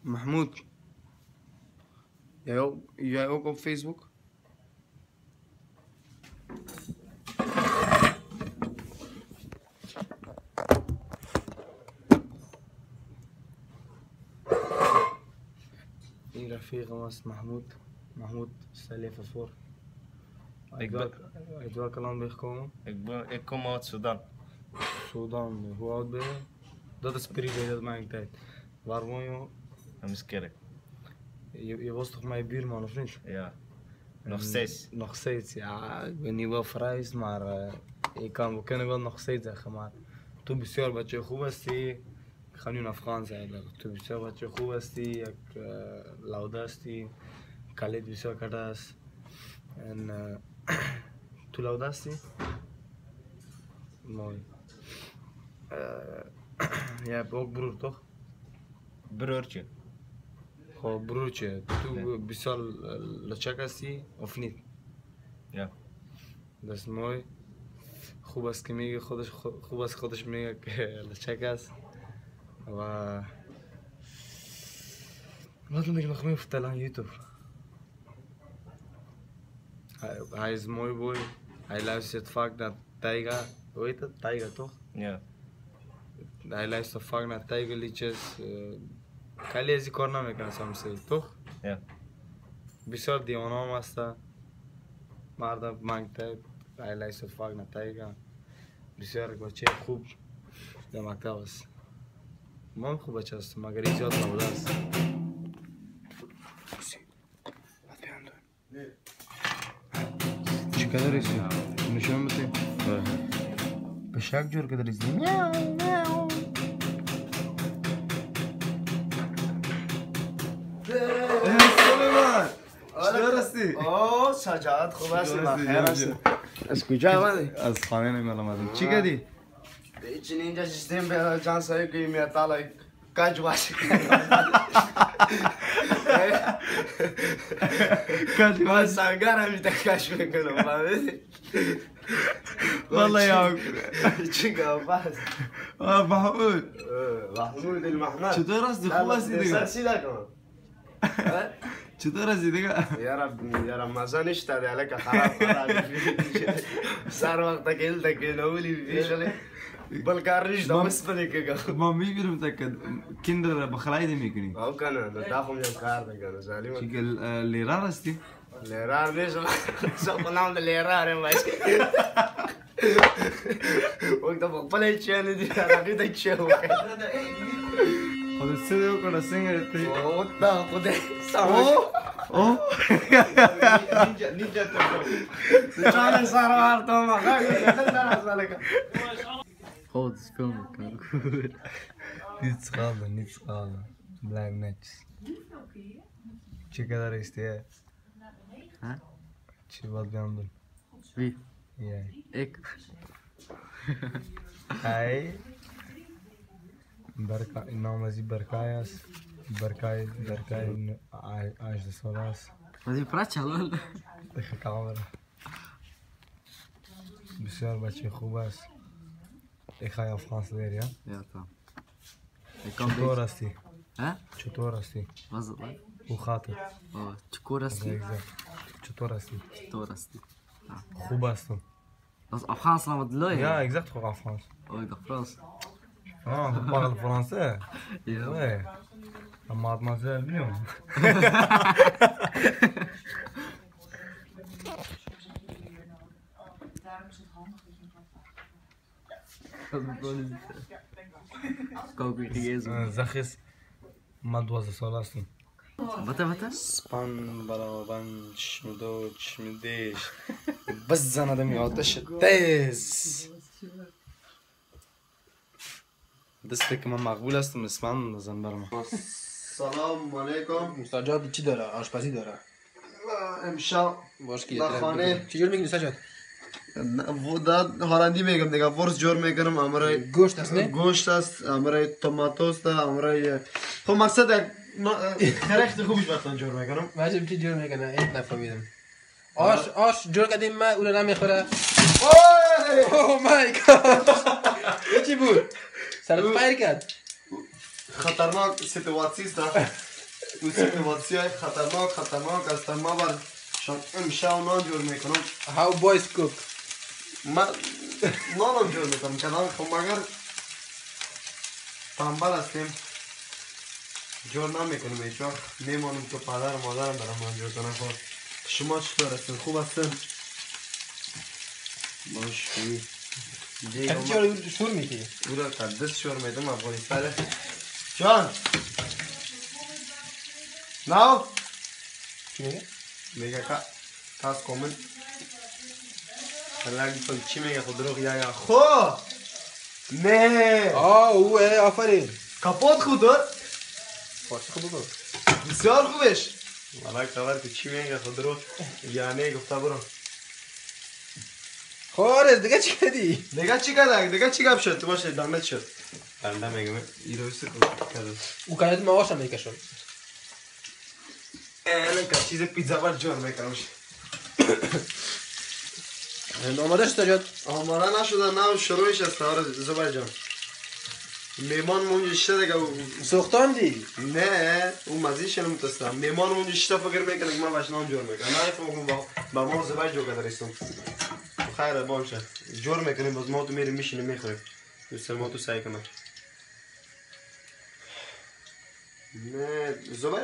Mahmoud, jij ook, jij ook op Facebook? Hier was Mahmoud. Mahmoud, stel even voor. Ik ben, uit welke land ben je gekomen? Ik, ben, ik kom uit Sudan. Sudan, hoe oud ben je? Dat is privé, dat maakt niet uit. Waar woon je? Je, je was toch mijn buurman of niet? Ja. Nog En- steeds. Nog steeds, ja. Ik ben niet wel verhuisd, maar eh, ik kan, we kunnen wel nog steeds zeggen. Maar toen besef wat je goed was, die, ik ga nu naar Frans eigenlijk. Toen besef wat je goed was, die, ik uh, laudas die, Khalid besef kadas. En uh, toen laudas die. Mooi. Uh, jij hebt ook broer toch? Broertje. خب، خو بروچه تو بیسال لچک افنت و یا بس موی. خوب است که میگه خودش خوب است خودش میگه که لچک است. و مطلب میگه بخمی افتلا یوتوب های از موی بوی های لایف سید فاک نا تایگا ویتا تایگا تو یا های لایف سید فاک نا تایگا لیچه Kali از این کار نمی‌کنه سامسی toch? Ja. بسیار دیوانه هم هسته مردم hij luistert vaak naar Taiga بسیار بچه خوب در مکتب است ما هم خوب بچه هستم مگر این زیاد نبوده است چی کده ریسی؟ نشون بسی؟ به شک جور کده ریسی؟ میاو سلیمان چطور هستی؟ اوه سجاد خوب هستی بخیر هستی از کجا آمدی؟ از خانه نمیل آمدیم چی کدی؟ هیچی اینجا شستیم به جان سایی که میاد تالا کج باشی کج من سنگر همیتا کش می‌کنم فهمیدی؟ والله یا چی گفت؟ محمود. محمود المحمد چطور هستی؟ خوب هستی دیگه؟ سر سیده چې ته رسیدې کا یاره یاره مزه نشته دی لکه خراب خراب سار وخت کې دلته کې نولې ویشلې بل کار نشته مس پرې کېګه ما می ګرم ته کې کندر بخلای دې میکنی او کنه دا خو یو کار دی کنه ظالم چې لیرا راستی لیرا دې زه په نام د لیرا رم وایي وقت ابو قبل هيك يعني دي انا غير هيك شو この数億のすんがやって。おったこで。さおお ninja ninja Secara sarar toma Holds komik kanka. Match. Ce kadar? Ha? Ce bakıyorum dur. Bir. Yeah. Ek. برکا این نام ازی برکای است برکای برکای آج دست و راست ازی پرچ حلال دخی بسیار بچه خوب است ای افغانس لیر یا؟ یا کام چطور استی؟ ها؟ چطور استی؟ وزد لای؟ او خاطر چکور استی؟ چطور استی؟ چطور استی؟ خوب استم از افغانس نامد یا اگزاکت خوب افغانس اوی دخ فرانس Tamam mı? Bakalım Fransa. Evet. Ama Mademoiselle biliyor musun? Kalkıyor gezim. Zahis Mademoiselle sorarsın. Vata vata? Span baroban şmido şmideş. Biz zanadım yolda şiddetiz. دسته که من مقبول هستم اسپان بزن برام. سلام علیکم. سجاد چی داره؟ آشپزی داره؟ امشب باش در خانه چجور میگی سجاد؟ داد هالندی میگم دیگه. ورس جور می‌کنم امرای گوشت است نه؟ گوشت است امرای توماتوست امرای خب مقصد خرخت خوبش وقتا جور می‌کنم. واجب چی جور می‌کنه؟ این نفهمیدم آش آش جور کردیم من اون نمی‌خوره. اوه! مای گاد چی بود؟ سرت فایر کرد. خطرناک سیتواتسی است اون سیتواسی های خطرناک خطرناک است. ما بر شان امشب نان جور می‌کنم. How boys cook. من نانم جور می‌کنم. کلان خب مگر تنبل هستیم. جور نمی‌کنیم هیچ وقت. میمانیم که پدر و مادرم برام نان جور کنم خب شما چطور هستین؟ خوب هستین؟ باش خوبی دیگه Kan اومد. inte göra shur mycket. او را قدس شور میدم افغانستان جان ناو Chی میگه؟ میگه که تاس کومن لگی فهم چی میگه خود دروغ یا یا خو نه آه او اه آفرین. کپوت خود دار فارسی خوب بگو. بسیار خوبش والا خبر که چی میگه خود دروغ یا نه گفته برو خارز دیگه چی کردی؟ دیگه چی کرد دیگه چی گپ شد؟ تو باشه دامت شد. دنده میگم ایرو سکو کرد او کنید ما آشم می‌کشم. الان که چیز پیتزا بر جور می‌کنم. آماده شد جاد. آماده نشده نه شروعش است آره زبر جان. میمان اونجا شده دیگه او- سوختان دی. نه اون مزیش نمیتستم میمان اونجا شده فکر می‌کنه که من باش نام جور می‌کنم. نه فکر با با ما زبر جو کرده خیر باشه. جور می‌کنیم باز ما تو میریم میشینیم می‌خوریم. دوست ما تو سعی کنم نه زبر